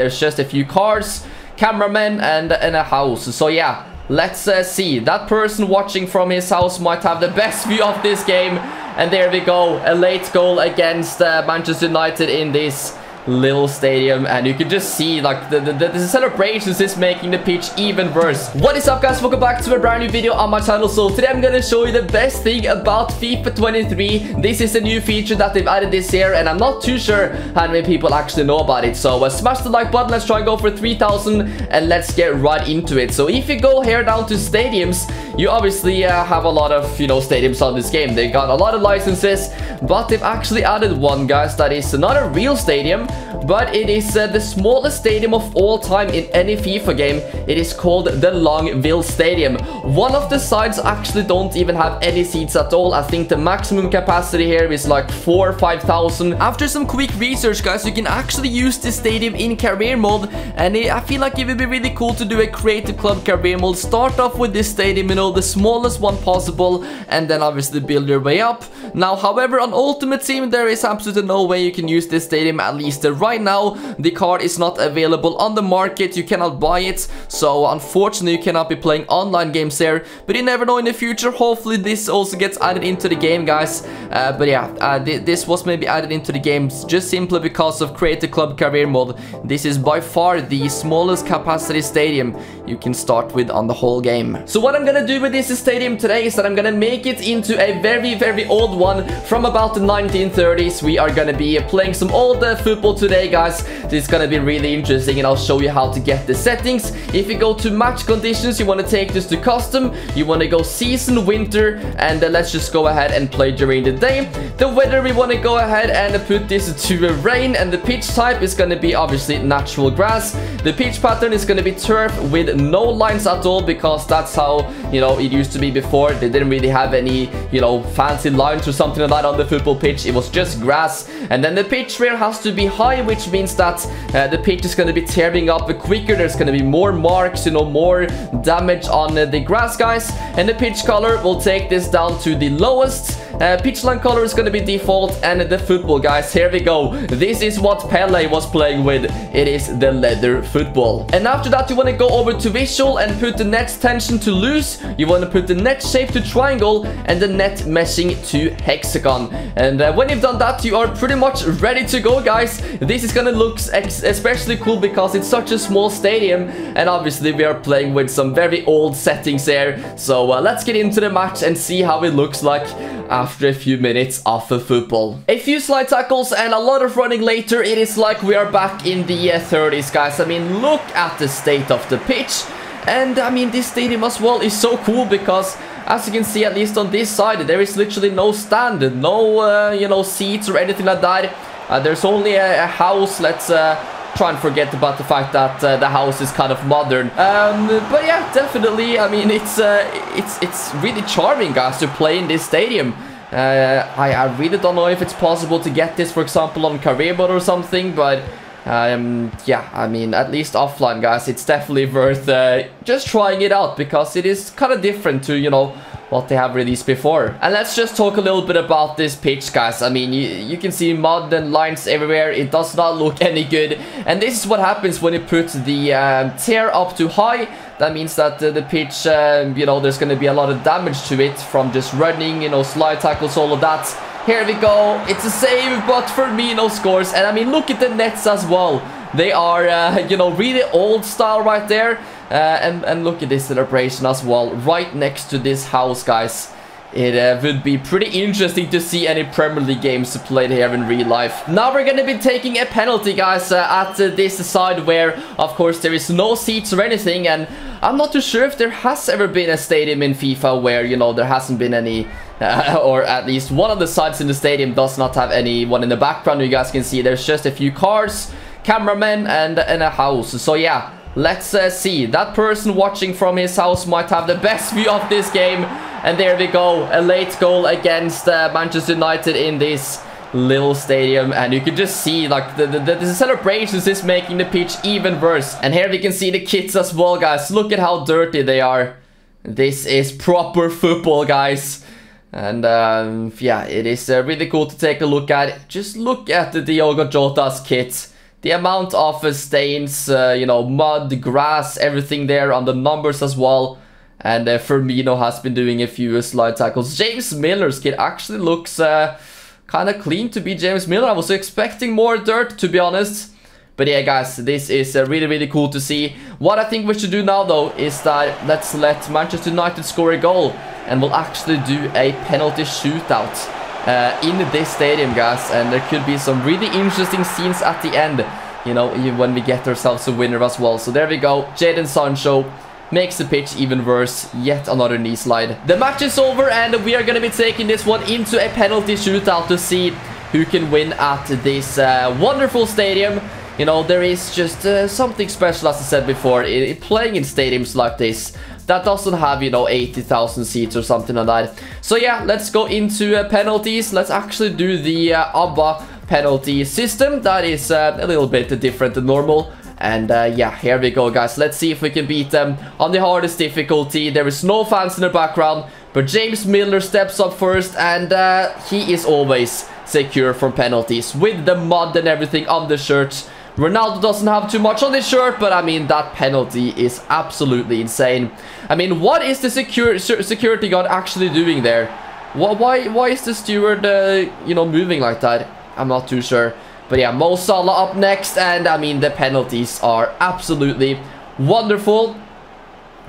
There's just a few cars, cameramen, and, and a house. So yeah, let's uh, see. That person watching from his house might have the best view of this game. And there we go, a late goal against uh, Manchester United in this little stadium and you can just see like the, the, the, celebrations is making the pitch even worse. What is up guys? Welcome back to a brand new video on my channel. So today i'm gonna show you the best thing about fifa 23 this is a new feature that they've added this year and i'm not too sure how many people actually know about it. So uh, smash the like button let's try and go for 3000 and let's get right into it. So if you go here down to stadiums you obviously uh, have a lot of you know stadiums on this game. They got a lot of licenses but they've actually added one guys that is not a real stadium but it is uh, the smallest stadium of all time in any FIFA game. It is called the Longville Stadium. One of the sides actually don't even have any seats at all. I think the maximum capacity here is like 4 or 5,000. After some quick research, guys, you can actually use this stadium in career mode. And it, I feel like it would be really cool to do a creative club career mode. Start off with this stadium, you know, the smallest one possible. And then obviously build your way up. Now, however, on Ultimate Team, there is absolutely no way you can use this stadium, at least right now. The card is not available on the market, you cannot buy it, so unfortunately you cannot be playing online games there, but you never know in the future, hopefully this also gets added into the game, guys. Uh, but yeah, uh, th this was maybe added into the game just simply because of Create a Club Career Mode. This is by far the smallest capacity stadium you can start with on the whole game. So what I'm gonna do with this stadium today is that I'm gonna make it into a very, very old one from about the 1930s. We are gonna be playing some old uh, football today, guys. This is gonna be really interesting and I'll show you how to get the settings. If you go to match conditions, you wanna take this to custom. You wanna go season, winter, and uh, let's just go ahead and play during the day. The weather, we wanna go ahead and put this to rain and the pitch type is gonna be obviously natural grass. The pitch pattern is gonna be turf with no lines at all because that's how, you know, it used to be before. They didn't really have any, you know, fancy lines or something like that on the football pitch. It was just grass. And then the pitch wear has to be high, which means that uh, the pitch is going to be tearing up quicker. There's going to be more marks, you know, more damage on uh, the grass, guys. And the pitch color will take this down to the lowest. Uh, pitch line color is going to be default. And the football, guys, here we go. This is what Pele was playing with. It is the leather football. And after that, you want to go over to visual and put the net tension to loose. You want to put the net shape to triangle and the net meshing to hexagon. And uh, when you've done that, you are pretty much ready to go, guys. This is gonna look especially cool because it's such a small stadium. And obviously, we are playing with some very old settings here. So uh, let's get into the match and see how it looks like after a few minutes off of football. A few slide tackles and a lot of running later. It is like we are back in the uh, 30s, guys. I mean, look at the state of the pitch. And I mean, this stadium as well is so cool because as you can see, at least on this side, there is literally no stand, no, uh, you know, seats or anything like that. Uh, there's only a, a house. Let's uh, try and forget about the fact that uh, the house is kind of modern. Um, but yeah, definitely. I mean, it's uh, it's it's really charming, guys, to play in this stadium. Uh, I, I really don't know if it's possible to get this, for example, on career mode or something, but um, yeah, I mean, at least offline, guys, it's definitely worth uh, just trying it out because it is kind of different to, you know, what they have released before. And let's just talk a little bit about this pitch, guys. I mean, you, you can see mud and lines everywhere. It does not look any good. And this is what happens when you put the um, tear up too high. That means that uh, the pitch, um, you know, there's going to be a lot of damage to it from just running, you know, slide tackles, all of that. Here we go. It's a save, but Firmino scores. And I mean, look at the nets as well. They are, uh, you know, really old style right there. Uh, and, and look at this celebration as well. Right next to this house, guys. It uh, would be pretty interesting to see any Premier League games played here in real life. Now we're gonna be taking a penalty, guys, uh, at uh, this side where, of course, there is no seats or anything. And I'm not too sure if there has ever been a stadium in FIFA where, you know, there hasn't been any uh, or at least one of the sides in the stadium does not have anyone in the background. You guys can see there's just a few cars, cameramen, and, and a house. So yeah, let's uh, see. That person watching from his house might have the best view of this game. And there we go, a late goal against uh, Manchester United in this little stadium and you can just see like the, the, the, celebrations is making the pitch even worse and here we can see the kids as well guys look at how dirty they are this is proper football guys and um, yeah, it is uh, really cool to take a look at. Just look at the Diogo Jota's kit. The amount of uh, stains, uh, you know, mud, grass, everything there on the numbers as well. And uh, Firmino has been doing a few slide tackles. James Milner's kit actually looks uh, kind of clean to be James Milner. I was expecting more dirt, to be honest. But yeah, guys, this is uh, really, really cool to see. What I think we should do now, though, is that let's let Manchester United score a goal. And we'll actually do a penalty shootout uh, in this stadium, guys. And there could be some really interesting scenes at the end, you know, when we get ourselves a winner as well. So there we go. Jadon Sancho makes the pitch even worse. Yet another knee slide. The match is over and we are going to be taking this one into a penalty shootout to see who can win at this uh, wonderful stadium. You know, there is just uh, something special, as I said before, in, playing in stadiums like this that doesn't have, you know, 80,000 seats or something like that. So yeah, let's go into uh, penalties. Let's actually do the uh, ABBA penalty system. That is uh, a little bit different than normal. And uh, yeah, here we go, guys. Let's see if we can beat them on the hardest difficulty. There is no fans in the background, but James Milner steps up first, and uh, he is always secure from penalties with the mud and everything on the shirt. Ronaldo doesn't have too much on his shirt, but I mean, that penalty is absolutely insane. I mean, what is the secure, security guard actually doing there? Why, why is the steward, uh, you know, moving like that? I'm not too sure. But yeah, Mo Salah up next, and I mean, the penalties are absolutely wonderful.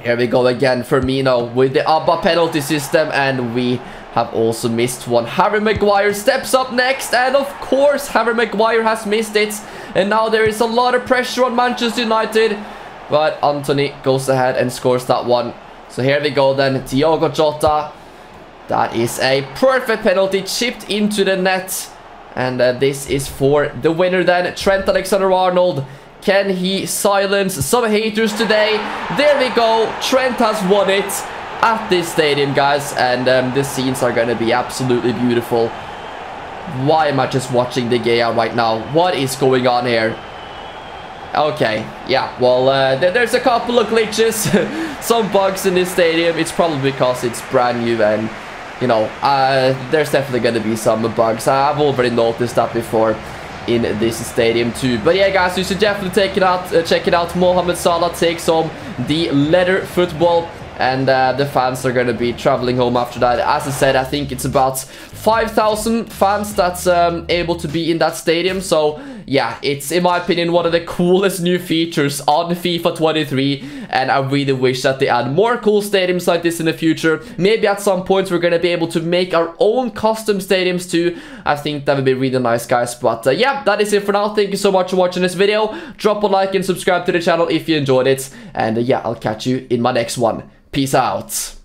Here we go again, Firmino with the ABBA penalty system, and we have also missed one. Harry Maguire steps up next, and of course, Harry Maguire has missed it. And now there is a lot of pressure on Manchester United. But Antony goes ahead and scores that one. So here we go then. Diogo Jota. That is a perfect penalty chipped into the net. And uh, this is for the winner then. Trent Alexander-Arnold. Can he silence some haters today? There we go. Trent has won it at this stadium, guys. And um, the scenes are going to be absolutely beautiful. Why am I just watching De Gea right now? What is going on here? Okay, yeah, well, uh, th there's a couple of glitches, some bugs in this stadium. It's probably because it's brand new and, you know, uh, there's definitely going to be some bugs. I've already noticed that before in this stadium too. But yeah, guys, you should definitely take it out, uh, check it out. Mohamed Salah takes home the leather football and uh, the fans are to be traveling home after that. As I said, I think it's about 5,000 fans that's um, able to be in that stadium. So yeah, it's in my opinion one of the coolest new features on FIFA 23 and I really wish that they add more cool stadiums like this in the future. Maybe at some point we're to be able to make our own custom stadiums too. I think that would be really nice guys. But uh, yeah, that is it for now. Thank you so much for watching this video. Drop a like and subscribe to the channel if you enjoyed it. And uh, yeah, I'll catch you in my next one. Peace out.